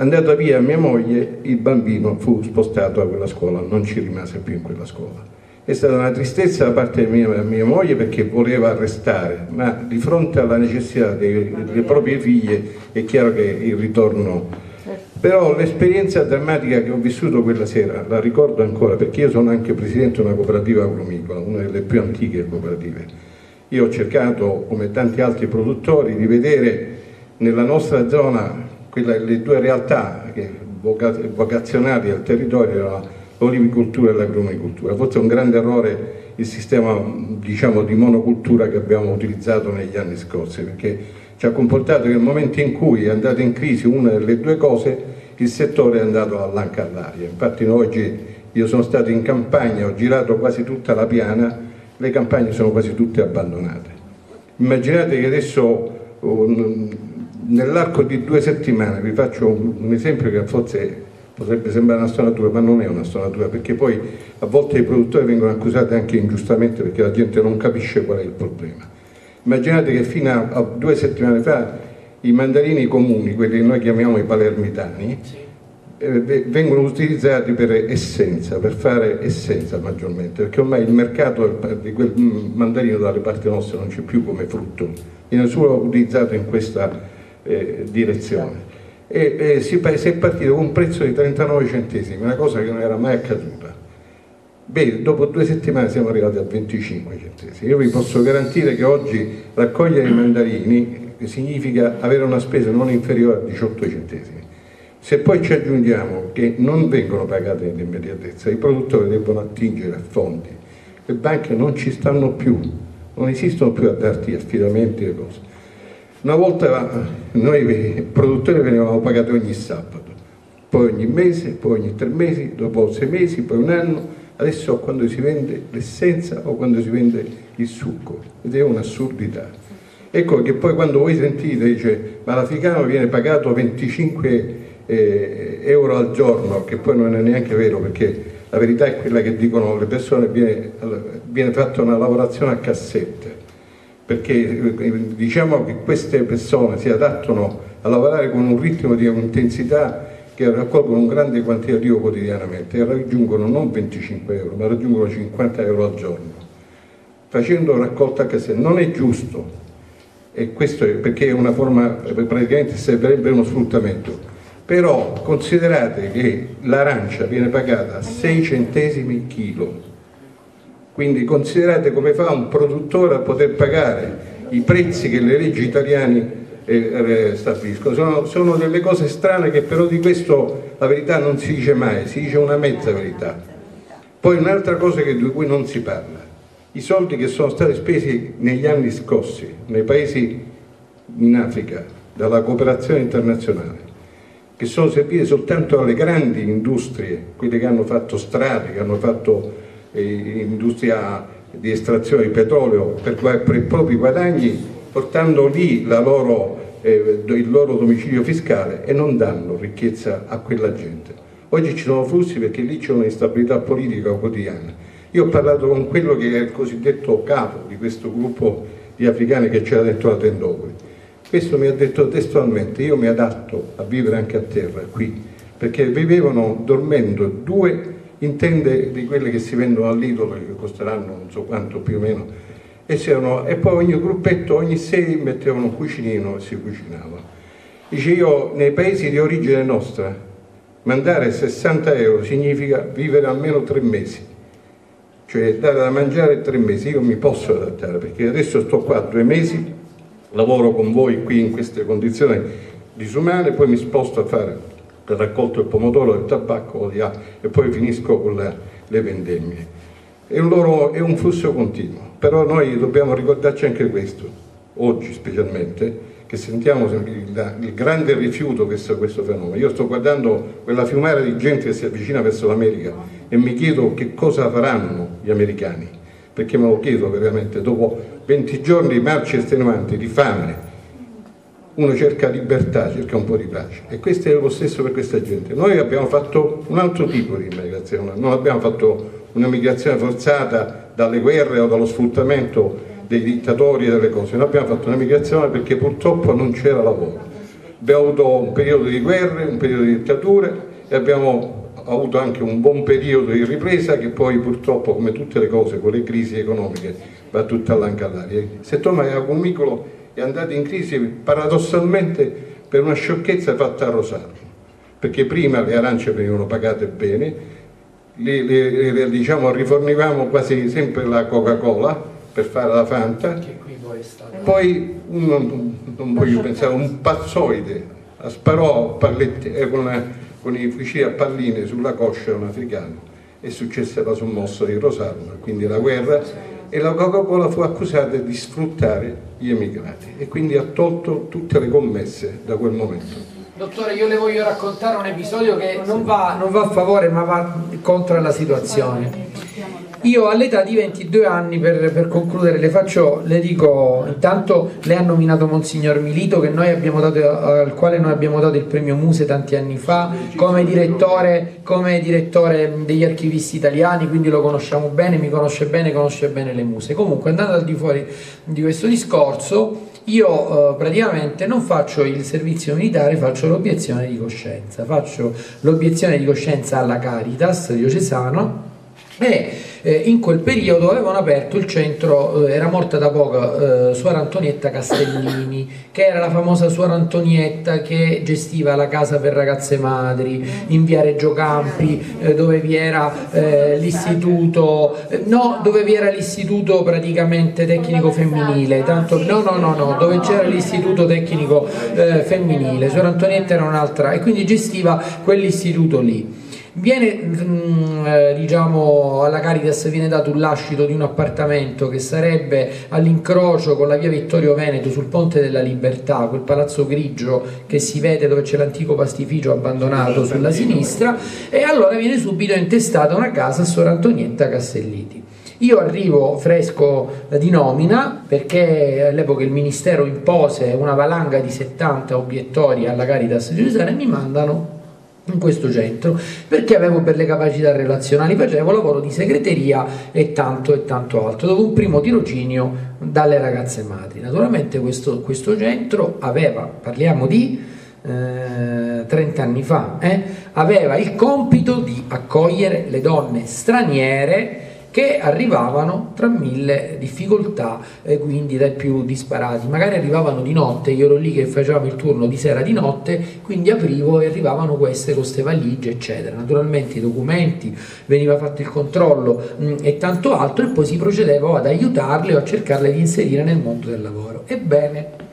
Andata via mia moglie, il bambino fu spostato a quella scuola, non ci rimase più in quella scuola. È stata una tristezza da parte di mia, mia moglie perché voleva restare, ma di fronte alla necessità delle proprie figlie è chiaro che il ritorno... Però l'esperienza drammatica che ho vissuto quella sera, la ricordo ancora perché io sono anche presidente di una cooperativa agrumicola, una delle più antiche cooperative. Io ho cercato, come tanti altri produttori, di vedere nella nostra zona quella- le due realtà vocazionali al territorio erano l'olivicoltura e l'agrumicoltura. Forse è un grande errore il sistema diciamo, di monocultura che abbiamo utilizzato negli anni scorsi, perché ci ha comportato che nel momento in cui è andata in crisi una delle due cose, il settore è andato all'anca all'aria. Infatti oggi io sono stato in campagna, ho girato quasi tutta la piana, le campagne sono quasi tutte abbandonate. Immaginate che adesso nell'arco di due settimane, vi faccio un esempio che forse potrebbe sembrare una stonatura, ma non è una stonatura, perché poi a volte i produttori vengono accusati anche ingiustamente perché la gente non capisce qual è il problema. Immaginate che fino a, a due settimane fa i mandarini comuni, quelli che noi chiamiamo i palermitani, eh, vengono utilizzati per essenza, per fare essenza maggiormente, perché ormai il mercato di quel mandarino dalle parti nostre non c'è più come frutto, viene solo utilizzato in questa eh, direzione e, e si, si, è partito con un prezzo di 39 centesimi, una cosa che non era mai accaduta. Beh, dopo due settimane siamo arrivati a 25 centesimi. Io vi posso garantire che oggi raccogliere i mandarini significa avere una spesa non inferiore a 18 centesimi. Se poi ci aggiungiamo che non vengono pagate nell'immediatezza, i produttori debbono attingere a fondi, le banche non ci stanno più, non esistono più a darti affidamenti e cose. Una volta noi produttori venivamo pagati ogni sabato, poi ogni mese, poi ogni tre mesi, dopo sei mesi, poi un anno, adesso quando si vende l'essenza o quando si vende il succo, ed è un'assurdità. Ecco che poi quando voi sentite, dice, ma l'africano viene pagato 25 eh, euro al giorno, che poi non è neanche vero perché la verità è quella che dicono le persone, viene, viene fatta una lavorazione a cassette perché eh, diciamo che queste persone si adattano a lavorare con un ritmo di intensità che raccolgono un grande quantitativo quotidianamente e raggiungono non 25 euro ma raggiungono 50 euro al giorno facendo raccolta a casa non è giusto e questo è perché è una forma praticamente servirebbe uno sfruttamento. Però considerate che l'arancia viene pagata a 6 centesimi il chilo quindi considerate come fa un produttore a poter pagare i prezzi che le leggi italiane eh, stabiliscono. Sono, sono, delle cose strane che però di questo la verità non si dice mai, si dice una mezza verità. Poi un'altra cosa di cui non si parla, i soldi che sono stati spesi negli anni scorsi nei paesi in Africa dalla cooperazione internazionale, che sono servite soltanto alle grandi industrie, quelle che hanno fatto strade, che hanno fatto industria di estrazione di petrolio per, per i propri guadagni portando lì loro, eh, il loro domicilio fiscale e non danno ricchezza a quella gente. Oggi ci sono flussi perché lì c'è un'instabilità politica quotidiana. Io ho parlato con quello che è il cosiddetto capo di questo gruppo di africani che c'era dentro la Tendopoli. Questo mi ha detto testualmente, io mi adatto a vivere anche a terra qui, perché vivevano dormendo due intende di quelle che si vendono all'idolo che costeranno non so quanto più o meno e, e poi ogni gruppetto ogni sei mettevano un cucinino e si cucinava. Dice io nei paesi di origine nostra mandare 60 euro significa vivere almeno tre mesi. Cioè dare da mangiare tre mesi io mi posso adattare perché adesso sto qua due mesi lavoro con voi qui in queste condizioni disumane poi mi sposto a fare raccolto il pomodoro, il tabacco e poi finisco con le, le vendemmie. È un, loro, è un flusso continuo, però noi dobbiamo ricordarci anche questo, oggi specialmente, che sentiamo il, il grande rifiuto verso questo fenomeno. Io sto guardando quella fiumara di gente che si avvicina verso l'America e mi chiedo che cosa faranno gli americani, perché me lo chiedo veramente, dopo 20 giorni di marce estenuanti, di fame, uno cerca libertà, cerca un po' di pace e questo è lo stesso per questa gente. Noi abbiamo fatto un altro tipo di immigrazione, non abbiamo fatto una migrazione forzata dalle guerre o dallo sfruttamento dei dittatori e delle cose, noi abbiamo fatto una migrazione perché purtroppo non c'era lavoro. Abbiamo avuto un periodo di guerre, un periodo di dittature e abbiamo avuto anche un buon periodo di ripresa che poi purtroppo come tutte le cose con le crisi economiche va tutta all'ancalaria. Il settore agrumicolo è andato in crisi paradossalmente per una sciocchezza fatta a Rosario, perché prima le arance venivano pagate bene, le, le, le, diciamo, rifornivamo quasi sempre la Coca-Cola per fare la Fanta, poi non, non voglio pensare, un pazzoide sparò palletti, eh, con, con, i fucili a palline sulla coscia un africano è successa la sommossa di Rosarno, quindi la guerra, e la Coca-Cola fu accusata di sfruttare gli emigrati e quindi ha tolto tutte le commesse da quel momento. Dottore, io le voglio raccontare un episodio che non va, non va a favore ma va contro la situazione. Io all'età di 22 anni, per, per, concludere, le faccio, le dico, intanto lei ha nominato Monsignor Milito dato, al quale noi abbiamo dato il premio Muse tanti anni fa come direttore, come direttore degli archivisti italiani, quindi lo conosciamo bene, mi conosce bene, conosce bene le Muse. Comunque andando al di fuori di questo discorso, io eh, praticamente non faccio il servizio militare, faccio l'obiezione di coscienza, faccio l'obiezione di coscienza alla Caritas diocesano e eh, in quel periodo avevano aperto il centro, eh, era morta da poco eh, Suora Antonietta Castellini, che era la famosa Suora Antonietta che gestiva la casa per ragazze madri in via Reggio Campi, eh, dove vi era eh, l'istituto, eh, no, dove vi era l'istituto praticamente tecnico femminile, tanto, no, no, no, no, dove c'era l'istituto tecnico femminile, Suora Antonietta era un'altra e quindi gestiva quell'istituto lì. Viene, mm, eh, diciamo, alla Caritas viene dato un lascito di un appartamento che sarebbe all'incrocio con la via Vittorio Veneto sul Ponte della Libertà, quel palazzo grigio che si vede dove c'è l'antico pastificio abbandonato sulla sinistra, e allora viene subito intestata una casa a Sor Antonietta Castelliti. Io arrivo fresco di nomina perché all'epoca il Ministero impose una valanga di 70 obiettori alla Caritas di Cesare e mi mandano in questo centro perché avevo per le capacità relazionali, facevo lavoro di segreteria e tanto e tanto altro, dopo un primo tirocinio dalle ragazze madri. Naturalmente questo, questo centro aveva, parliamo di eh, 30 anni fa, eh, aveva il compito di accogliere le donne straniere che arrivavano tra mille difficoltà, eh, quindi dai più disparati. Magari arrivavano di notte, io ero lì che facevamo il turno di sera di notte, quindi aprivo e arrivavano queste con queste valigie, eccetera. Naturalmente i documenti, veniva fatto il controllo mh, mm, e tanto altro e poi si procedeva ad aiutarle o a cercarle di inserire nel mondo del lavoro. Ebbene,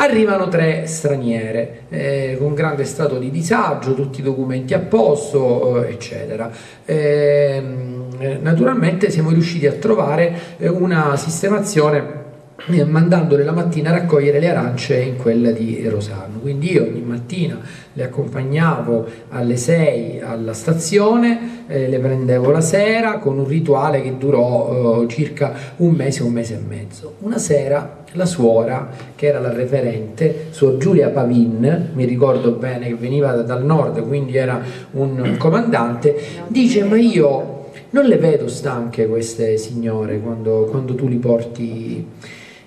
Arrivano tre straniere eh, con grande stato di disagio, tutti i documenti a posto, eh, eccetera. Ehm, eh, naturalmente siamo riusciti a trovare eh, una sistemazione eh, mandandole la mattina a raccogliere le arance in quella di Rosarno. Quindi io ogni mattina le accompagnavo alle 6 alla stazione, eh, le prendevo la sera con un rituale che durò eh, circa un mese, un mese e mezzo. Una sera la suora, che era la referente, suor Giulia Pavin, mi ricordo bene che veniva dal nord, quindi era un comandante, dice ma io non le vedo stanche queste signore quando, quando tu li porti.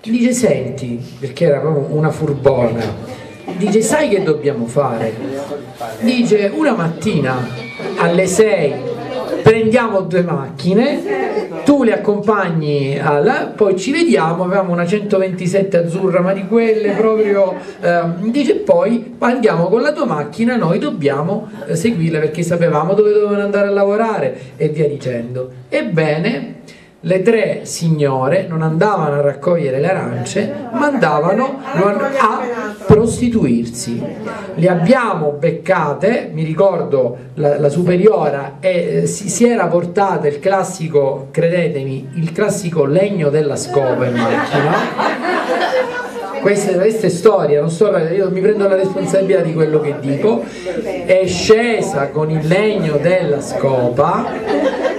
Dice senti perché era proprio una furbona. Dice sai che dobbiamo fare? Dice una mattina alle 6 prendiamo due macchine, tu le accompagni alla, poi ci vediamo, avevamo una 127 azzurra, ma di quelle proprio, eh, dice poi andiamo con la tua macchina, noi dobbiamo eh, seguirla perché sapevamo dove dovevano andare a lavorare e via dicendo. Ebbene, le tre signore non andavano a raccogliere le arance, ma andavano a prostituirsi. Le abbiamo beccate, mi ricordo la, la superiora, eh, si, si, era portata il classico, credetemi, il classico legno della scopa in macchina. Questa, questa, è storia, non so, io mi prendo la responsabilità di quello che dico, è scesa con il legno della scopa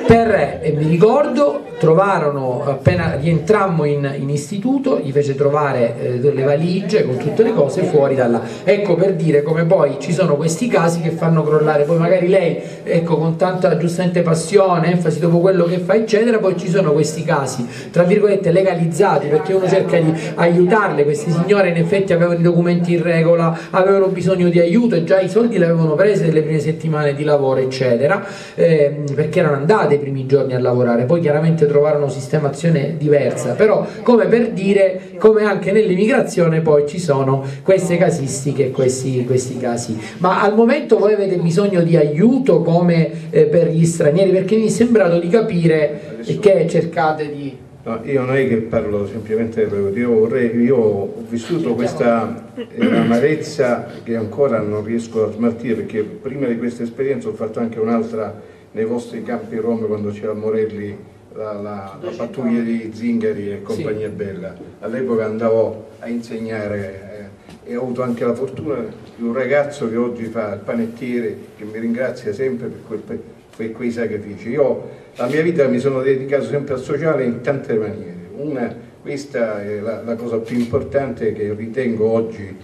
per, e mi ricordo, trovarono, appena rientrammo in, in istituto, gli fece trovare eh, delle valigie con tutte le cose fuori da là. Ecco per dire come poi ci sono questi casi che fanno crollare, poi magari lei, ecco, con tanta giustamente passione, enfasi dopo quello che fa, eccetera, poi ci sono questi casi, tra virgolette, legalizzati, perché uno cerca di aiutarle, queste signore in effetti avevano i documenti in regola, avevano bisogno di aiuto e già i soldi li avevano presi nelle prime settimane di lavoro, eccetera, eh, perché erano andate i primi giorni a lavorare, poi chiaramente trovarono sistemazione diversa, però come per dire, come anche nell'immigrazione poi ci sono queste casistiche e questi, questi, casi. Ma al momento voi avete bisogno di aiuto come eh, per gli stranieri, perché mi è sembrato di capire che cercate di... No, io non è che parlo semplicemente io, vorrei, io ho vissuto questa eh, amarezza che ancora non riesco a smaltire perché prima di questa esperienza ho fatto anche un'altra nei vostri campi Roma quando c'era Morelli la, la, la, pattuglia di Zingari e compagnia sì. bella. All'epoca andavo a insegnare eh, e ho avuto anche la fortuna di un ragazzo che oggi fa il panettiere che mi ringrazia sempre per, quel, per quei sacrifici. Io la mia vita mi sono dedicato sempre al sociale in tante maniere. Una, questa è la, la cosa più importante che ritengo oggi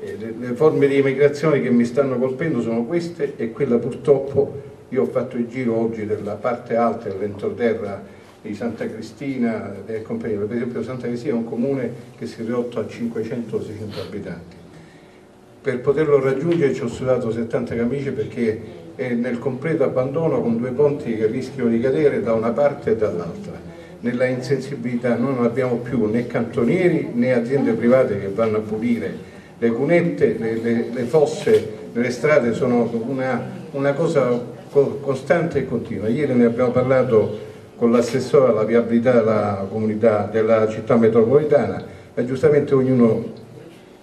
eh, le, le, forme di immigrazione che mi stanno colpendo sono queste e quella purtroppo io ho fatto il giro oggi della parte alta dell'entroterra di Santa Cristina e compagnia. Per esempio Santa Cristina è un comune che si è ridotto a 500-600 abitanti. Per poterlo raggiungere ci ho sudato 70 camicie perché è nel completo abbandono con due ponti che rischiano di cadere da una parte e dall'altra. Nella insensibilità noi non abbiamo più né cantonieri né aziende private che vanno a pulire le cunette, le, le, le fosse nelle strade sono una, una cosa costante e continua. Ieri ne abbiamo parlato con l'assessore alla viabilità della comunità della città metropolitana e giustamente ognuno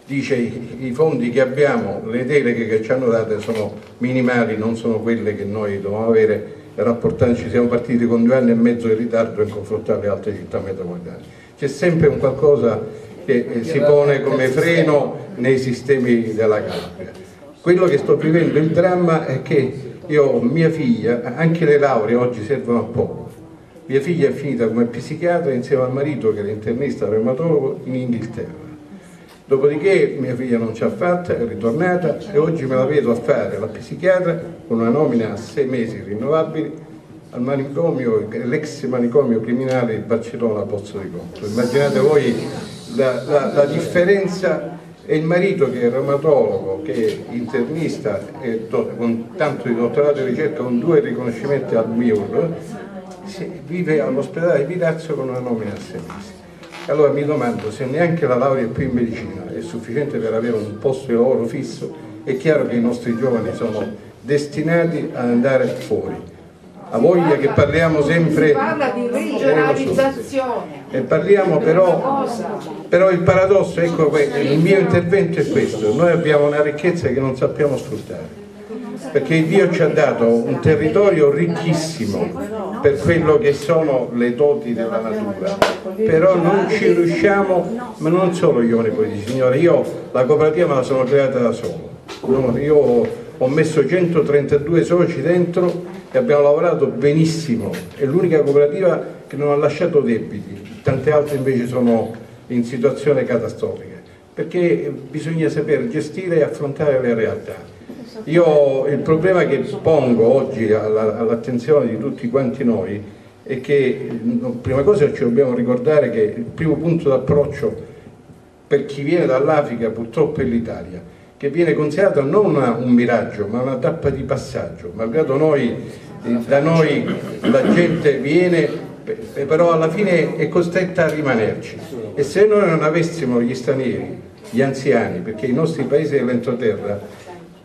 dice i, fondi che abbiamo, le deleghe che ci hanno date sono minimali, non sono quelle che noi dobbiamo avere rapportandoci, siamo partiti con due anni e mezzo di ritardo in confronto alle altre città metropolitane. C'è sempre un qualcosa che eh, si pone come freno nei sistemi della Calabria. Quello che sto vivendo, il dramma è che io ho mia figlia, anche le lauree oggi servono a poco. Mia figlia è finita come psichiatra insieme al marito che era internista reumatologo in Inghilterra. Dopodiché mia figlia non ce l'ha fatta, è ritornata e oggi me la vedo a fare la psichiatra con una nomina a sei mesi rinnovabili al manicomio, l'ex manicomio criminale di Barcellona Pozzo di Conto. Immaginate voi la, la, la differenza e il marito che è reumatologo, che è internista e con tanto di dottorato di ricerca con due riconoscimenti al MIUR, vive all'ospedale di Pilazzo con una nomina assenista. Allora mi domando se neanche la laurea qui in medicina è sufficiente per avere un posto di lavoro fisso, è chiaro che i nostri giovani sono destinati ad andare fuori ha voglia che parliamo sempre... Si parla di regionalizzazione. E parliamo però, però il paradosso, ecco, il mio intervento è questo, noi abbiamo una ricchezza che non sappiamo sfruttare. Perché Dio ci ha dato un territorio ricchissimo per quello che sono le doti della natura, però non ci riusciamo, ma non solo io ne puoi dire, signore, io la cooperativa me la sono creata da solo, no, io ho messo 132 soci dentro e abbiamo lavorato benissimo, è l'unica cooperativa che non ha lasciato debiti, tante altre invece sono in situazione catastrofica, perché bisogna saper gestire e affrontare le realtà. Io il problema che pongo oggi all'attenzione di tutti quanti noi è che prima cosa ci dobbiamo ricordare che il primo punto d'approccio per chi viene dall'Africa purtroppo è l'Italia che viene considerata non un miraggio ma una tappa di passaggio, malgrado noi, eh, da noi la gente viene però alla fine è costretta a rimanerci. E se noi non avessimo gli stranieri, gli anziani, perché i nostri paesi dell'entroterra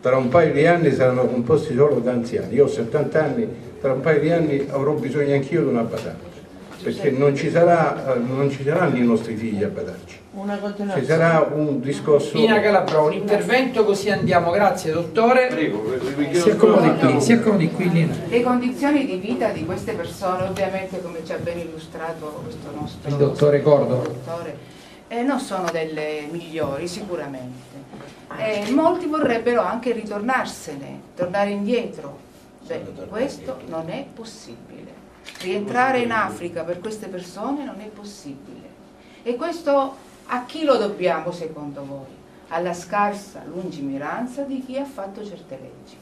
tra un paio di anni saranno composti solo da anziani, io ho 70 anni, tra un paio di anni avrò bisogno anch'io di una badante perché non ci, sarà, non ci saranno i nostri figli a badarci ci sarà un discorso Pina Calabro, un intervento così andiamo. Grazie dottore. Prego, si accomodi qui, si accomodi qui Lina. le condizioni di vita di queste persone ovviamente come ci ha ben illustrato questo nostro il dottore Cordo. dottore, eh, non sono delle migliori sicuramente. Eh, molti vorrebbero anche ritornarsene tornare indietro. Beh, questo non è possibile. Rientrare in Africa per queste persone non è possibile. E questo a chi lo dobbiamo secondo voi? Alla scarsa lungimiranza di chi ha fatto certe leggi,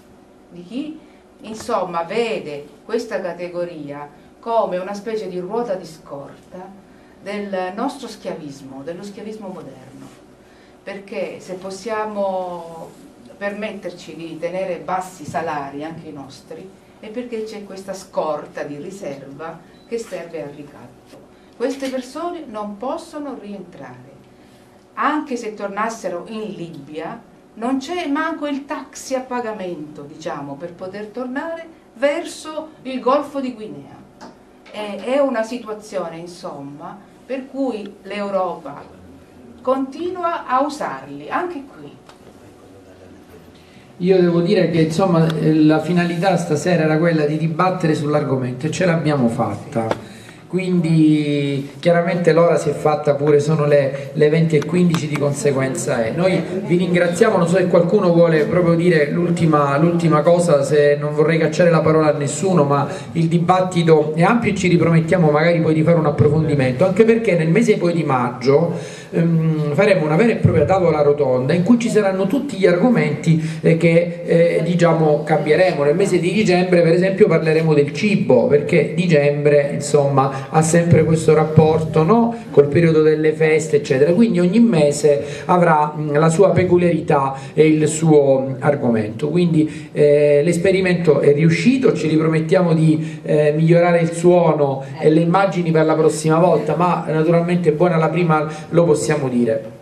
di chi insomma vede questa categoria come una specie di ruota di scorta del nostro schiavismo, dello schiavismo moderno. Perché se possiamo permetterci di tenere bassi salari anche i nostri, è perché c'è questa scorta di riserva che serve al ricatto. Queste persone non possono rientrare anche se tornassero in Libia, non c'è manco il taxi a pagamento, diciamo, per poter tornare verso il Golfo di Guinea. È una situazione, insomma, per cui l'Europa continua a usarli, anche qui. Io devo dire che insomma la finalità stasera era quella di dibattere sull'argomento e ce l'abbiamo fatta quindi chiaramente l'ora si è fatta pure, sono le, le 20 e 15 di conseguenza è. Noi vi ringraziamo, non so se qualcuno vuole proprio dire l'ultima cosa, se non vorrei cacciare la parola a nessuno, ma il dibattito è ampio e ci ripromettiamo magari poi di fare un approfondimento, anche perché nel mese poi di maggio ehm, faremo una vera e propria tavola rotonda in cui ci saranno tutti gli argomenti eh, che eh, diciamo cambieremo. Nel mese di dicembre per esempio parleremo del cibo, perché dicembre insomma ha sempre questo rapporto no? col periodo delle feste eccetera, quindi ogni mese avrà mh, la sua peculiarità e il suo argomento. Quindi eh, l'esperimento è riuscito, ci ripromettiamo di eh, migliorare il suono e le immagini per la prossima volta, ma naturalmente buona la prima lo possiamo possiamo dire.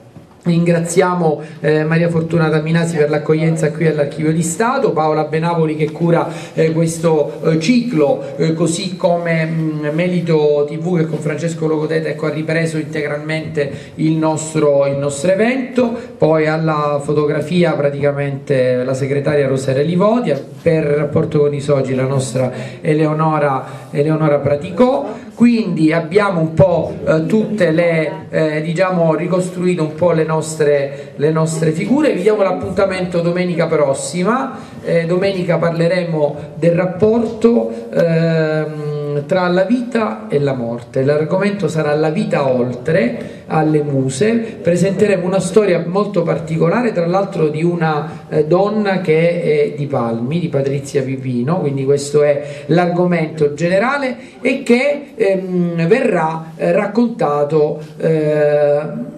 Ringraziamo eh, Maria Fortunata Minasi per l'accoglienza qui all'Archivio di Stato, Paola Benavoli che cura eh, questo eh, ciclo, eh, così come mh, mm, Melito TV che con Francesco Logoteta ecco, ha ripreso integralmente il nostro, il nostro, evento, poi alla fotografia praticamente la segretaria Rosaria Livodia, per rapporto con i soci la nostra Eleonora, Eleonora Praticò, quindi abbiamo un po' eh, tutte le, eh, diciamo, ricostruito un po' le nostre le nostre figure. Vi diamo l'appuntamento domenica prossima, eh, domenica parleremo del rapporto ehm, tra la vita e la morte, l'argomento sarà la vita oltre alle muse, presenteremo una storia molto particolare tra l'altro di una eh, donna che è di Palmi, di Patrizia Pipino, quindi questo è l'argomento generale e che ehm, verrà eh, raccontato eh,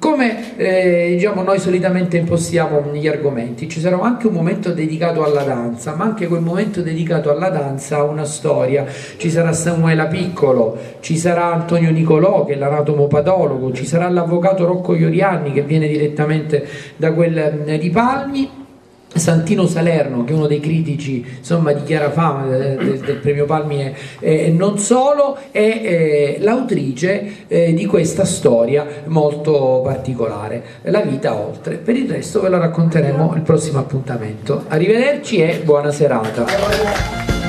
come eh, diciamo, noi solitamente impostiamo gli argomenti, ci sarà anche un momento dedicato alla danza, ma anche quel momento dedicato alla danza ha una storia. Ci sarà Samuela Piccolo, ci sarà Antonio Nicolò che è l'anatomopatologo, ci sarà l'avvocato Rocco Iorianni che viene direttamente da quel eh, di Palmi Santino Salerno, che è uno dei critici insomma, di chiara fama del, del, del premio Palmi e eh, non solo, è eh, l'autrice eh, di questa storia molto particolare, La vita oltre. Per il resto ve lo racconteremo il prossimo appuntamento. Arrivederci e buona serata.